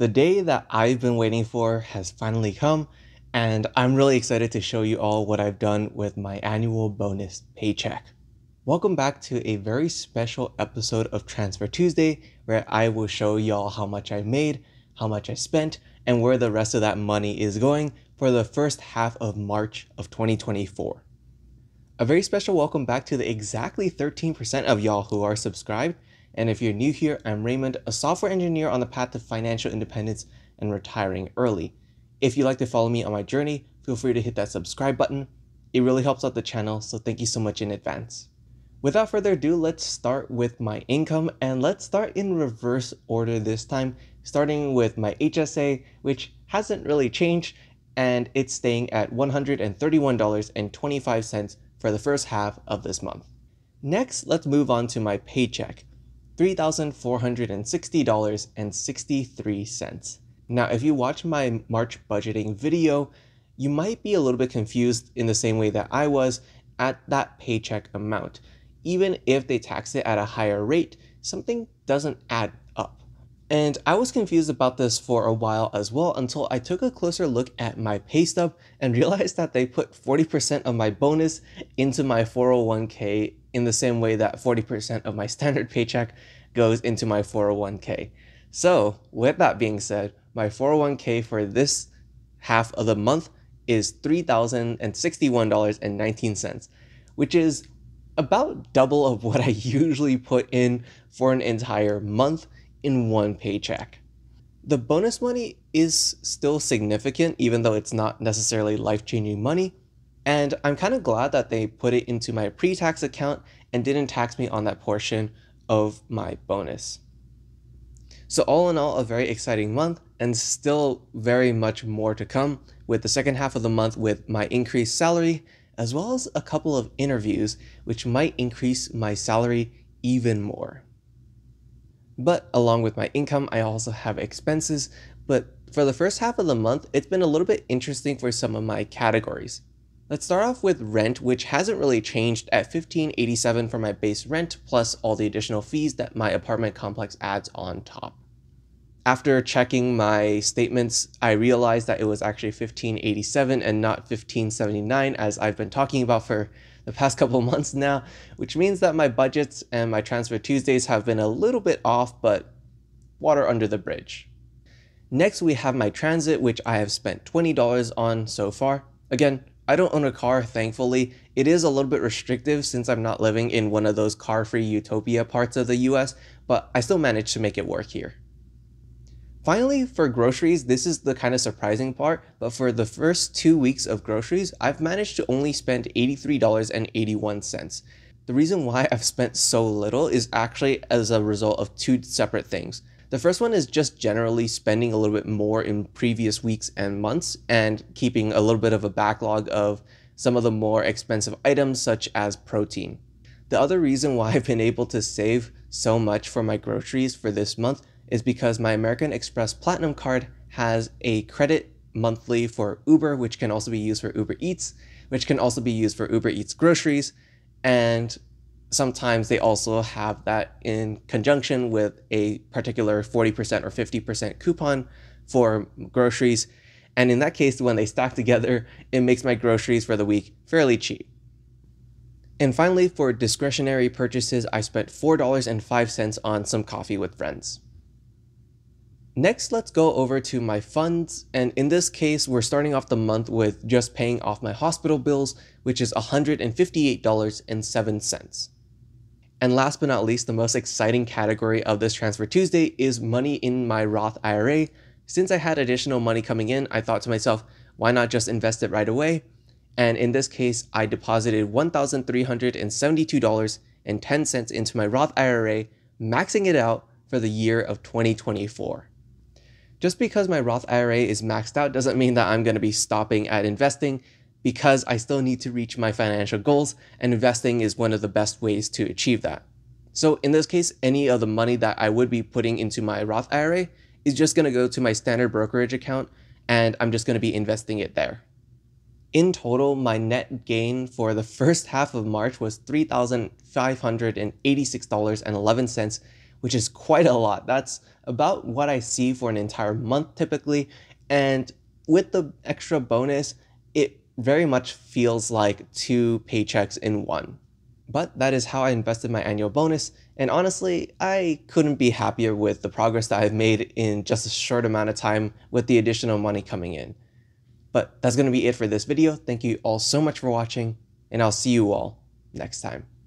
The day that I've been waiting for has finally come, and I'm really excited to show you all what I've done with my annual bonus paycheck. Welcome back to a very special episode of Transfer Tuesday where I will show y'all how much I made, how much I spent, and where the rest of that money is going for the first half of March of 2024. A very special welcome back to the exactly 13% of y'all who are subscribed. And if you're new here, I'm Raymond, a software engineer on the path to financial independence and retiring early. If you'd like to follow me on my journey, feel free to hit that subscribe button. It really helps out the channel, so thank you so much in advance. Without further ado, let's start with my income and let's start in reverse order this time, starting with my HSA, which hasn't really changed and it's staying at $131.25 for the first half of this month. Next, let's move on to my paycheck, $3,460.63. Now, if you watch my March budgeting video, you might be a little bit confused in the same way that I was at that paycheck amount. Even if they tax it at a higher rate, something doesn't add and I was confused about this for a while as well until I took a closer look at my pay stub and realized that they put 40% of my bonus into my 401k in the same way that 40% of my standard paycheck goes into my 401k. So, with that being said, my 401k for this half of the month is $3,061.19, which is about double of what I usually put in for an entire month in one paycheck. The bonus money is still significant, even though it's not necessarily life changing money. And I'm kind of glad that they put it into my pre tax account and didn't tax me on that portion of my bonus. So, all in all, a very exciting month and still very much more to come with the second half of the month with my increased salary, as well as a couple of interviews, which might increase my salary even more. But along with my income, I also have expenses. But for the first half of the month, it's been a little bit interesting for some of my categories. Let's start off with rent, which hasn't really changed at 1587 for my base rent, plus all the additional fees that my apartment complex adds on top. After checking my statements, I realized that it was actually 1587 and not 1579 as I've been talking about for the past couple months now, which means that my budgets and my transfer Tuesdays have been a little bit off, but water under the bridge. Next, we have my transit, which I have spent $20 on so far. Again, I don't own a car, thankfully. It is a little bit restrictive since I'm not living in one of those car free utopia parts of the US, but I still managed to make it work here. Finally, for groceries, this is the kind of surprising part, but for the first two weeks of groceries, I've managed to only spend $83.81. The reason why I've spent so little is actually as a result of two separate things. The first one is just generally spending a little bit more in previous weeks and months and keeping a little bit of a backlog of some of the more expensive items such as protein. The other reason why I've been able to save so much for my groceries for this month is because my American Express Platinum card has a credit monthly for Uber, which can also be used for Uber Eats, which can also be used for Uber Eats groceries. And sometimes they also have that in conjunction with a particular 40% or 50% coupon for groceries. And in that case, when they stack together, it makes my groceries for the week fairly cheap. And finally, for discretionary purchases, I spent $4.05 on some coffee with friends. Next, let's go over to my funds. And in this case, we're starting off the month with just paying off my hospital bills, which is $158.07. And last but not least, the most exciting category of this Transfer Tuesday is money in my Roth IRA. Since I had additional money coming in, I thought to myself, why not just invest it right away? And in this case, I deposited $1,372.10 into my Roth IRA, maxing it out for the year of 2024. Just because my Roth IRA is maxed out doesn't mean that I'm going to be stopping at investing because I still need to reach my financial goals, and investing is one of the best ways to achieve that. So, in this case, any of the money that I would be putting into my Roth IRA is just going to go to my standard brokerage account, and I'm just going to be investing it there. In total, my net gain for the first half of March was $3,586.11, which is quite a lot. That's about what I see for an entire month typically. And with the extra bonus, it very much feels like two paychecks in one. But that is how I invested my annual bonus, and honestly, I couldn't be happier with the progress that I've made in just a short amount of time with the additional money coming in. But that's going to be it for this video. Thank you all so much for watching, and I'll see you all next time.